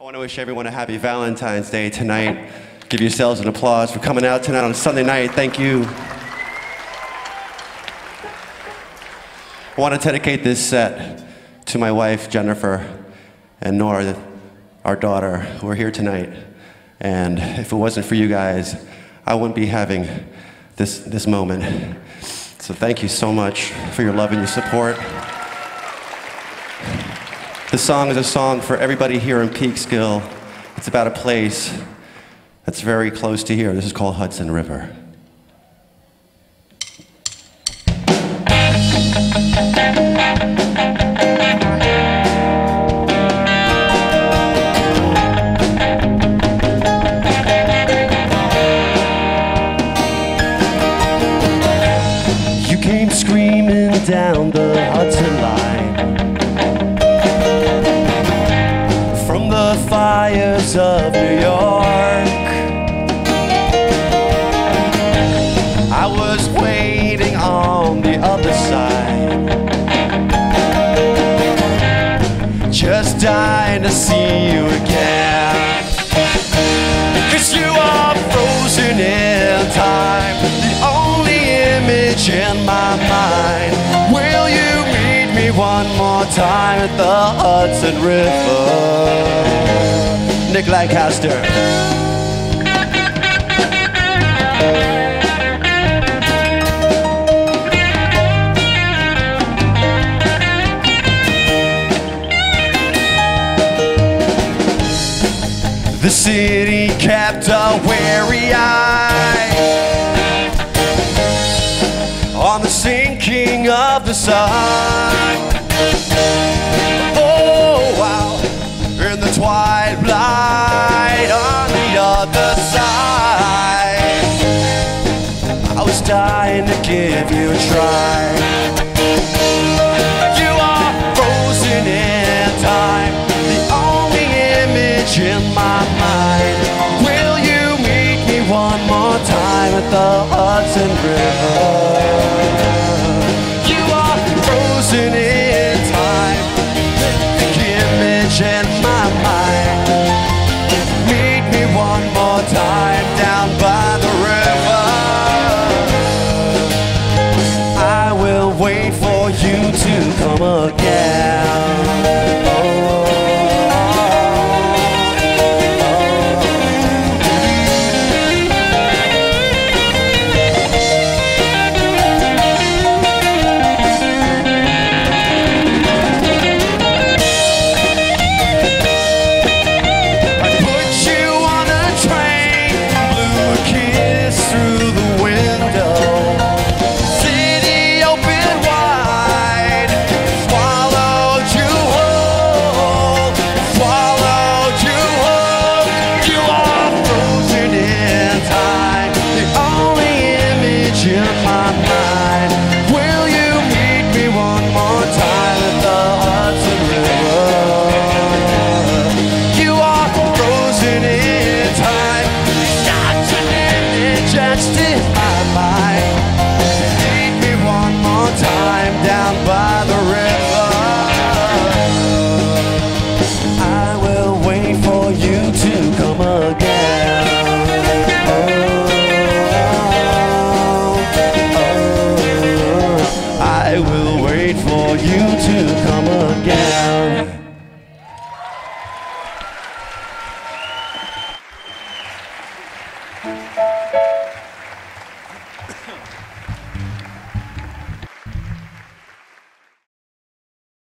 I want to wish everyone a happy Valentine's Day tonight. Give yourselves an applause for coming out tonight on Sunday night. Thank you. I want to dedicate this set to my wife, Jennifer, and Nora, our daughter, who are here tonight. And if it wasn't for you guys, I wouldn't be having this, this moment. So thank you so much for your love and your support. This song is a song for everybody here in Peekskill. It's about a place that's very close to here. This is called Hudson River. You came screaming down the fires of New York. I was waiting on the other side, just dying to see you again. Cause you are frozen in time, the only image in my mind. Will you meet me one more time at the Hudson River? Nick Lancaster. The city kept a wary eye dying to give you a try. You are frozen in time, the only image in my mind. Will you meet me one more time at the Hudson River? You are frozen in time, the image in my mind. to come again. to come again.